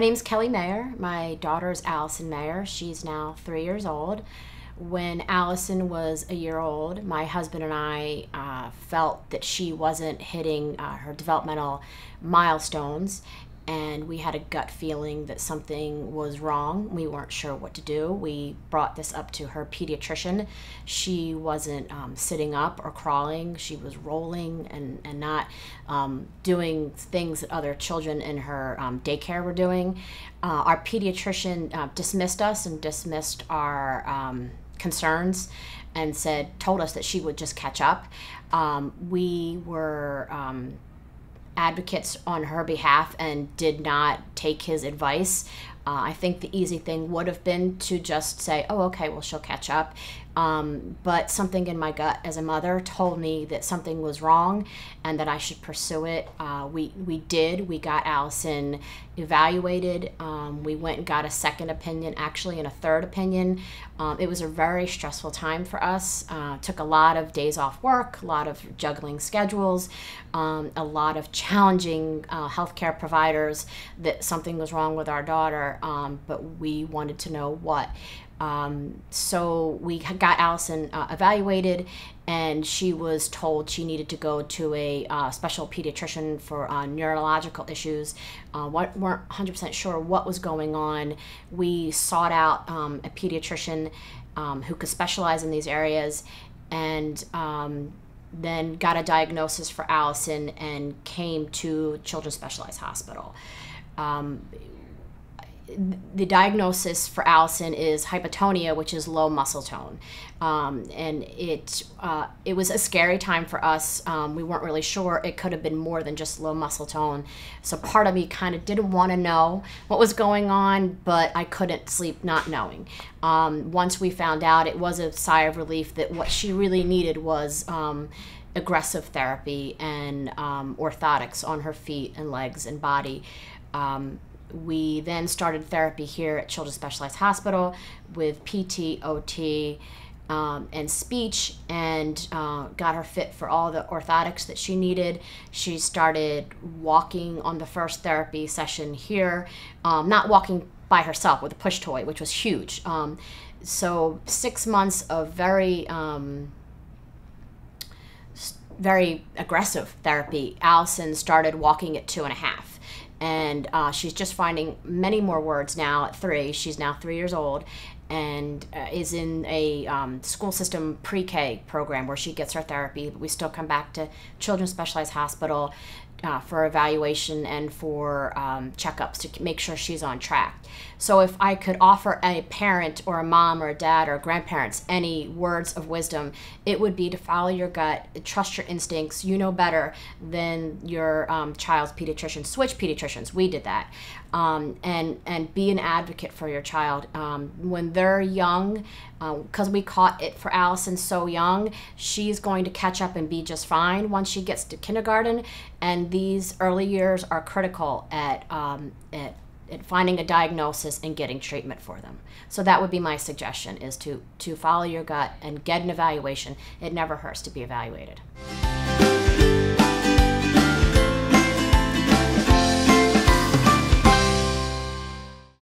My name's Kelly Mayer. My daughter's Allison Mayer. She's now three years old. When Allison was a year old, my husband and I uh, felt that she wasn't hitting uh, her developmental milestones, and we had a gut feeling that something was wrong. We weren't sure what to do. We brought this up to her pediatrician. She wasn't um, sitting up or crawling, she was rolling and, and not um, doing things that other children in her um, daycare were doing. Uh, our pediatrician uh, dismissed us and dismissed our um, concerns and said, told us that she would just catch up. Um, we were um, advocates on her behalf and did not take his advice. Uh, I think the easy thing would have been to just say, oh, okay, well, she'll catch up. Um, but something in my gut as a mother told me that something was wrong and that I should pursue it. Uh, we, we did. We got Allison evaluated. Um, we went and got a second opinion, actually, and a third opinion. Um, it was a very stressful time for us. Uh, took a lot of days off work, a lot of juggling schedules, um, a lot of challenging uh, healthcare providers that something was wrong with our daughter, um, but we wanted to know what. Um, so we got Allison uh, evaluated, and she was told she needed to go to a uh, special pediatrician for uh, neurological issues. Uh, what, weren't 100% sure what was going on. We sought out um, a pediatrician um, who could specialize in these areas, and um, then got a diagnosis for Allison and came to Children's Specialized Hospital. Um, the diagnosis for Allison is hypotonia, which is low muscle tone, um, and it uh, it was a scary time for us. Um, we weren't really sure it could have been more than just low muscle tone. So part of me kind of didn't want to know what was going on, but I couldn't sleep not knowing. Um, once we found out, it was a sigh of relief that what she really needed was um, aggressive therapy and um, orthotics on her feet and legs and body. Um, we then started therapy here at Children's Specialized Hospital with PT, OT, um, and speech, and uh, got her fit for all the orthotics that she needed. She started walking on the first therapy session here, um, not walking by herself with a push toy, which was huge. Um, so six months of very um, very aggressive therapy. Allison started walking at two and a half and uh, she's just finding many more words now at three. She's now three years old and uh, is in a um, school system pre-K program where she gets her therapy. But we still come back to Children's Specialized Hospital uh, for evaluation and for um, checkups to make sure she's on track. So, if I could offer a parent or a mom or a dad or grandparents any words of wisdom, it would be to follow your gut, trust your instincts. You know better than your um, child's pediatrician. Switch pediatricians. We did that, um, and and be an advocate for your child um, when they're young. Because um, we caught it for Allison so young, she's going to catch up and be just fine once she gets to kindergarten. And these early years are critical at um, at finding a diagnosis and getting treatment for them. So that would be my suggestion is to to follow your gut and get an evaluation. It never hurts to be evaluated.